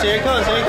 杰克，杰克。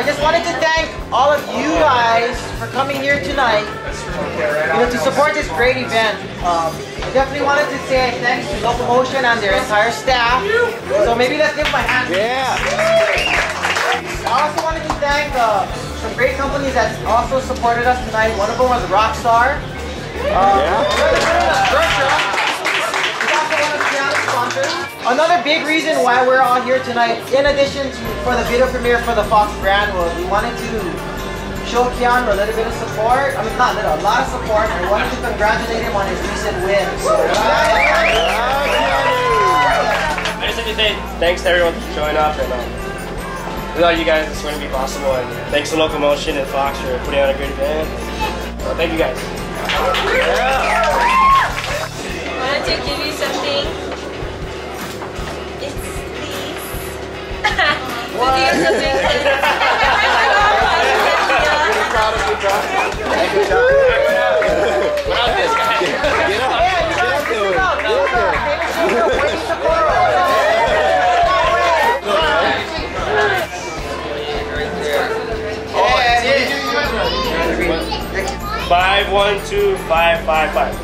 Okay, first off, I just wanted to thank all of you guys for coming here tonight you know, to support this great event. Um, I definitely wanted to say thanks to Local Motion and their entire staff. So maybe let's give them a hand. Yeah. I also wanted to thank uh, some great companies that also supported us tonight. One of them was Rockstar. Uh, Another Another big reason why we're all here tonight, in addition to for the video premiere for the Fox brand, was we wanted to show Keanu a little bit of support. I mean, not little, a lot of support. And we wanted to congratulate him on his recent win. So, I just have thanks to everyone for showing up and um, without you guys this wouldn't be possible and thanks to Local Motion and Fox for putting on a great event. Well, thank you guys. wanted to give you Sapporo. Five one two. Five, five, five.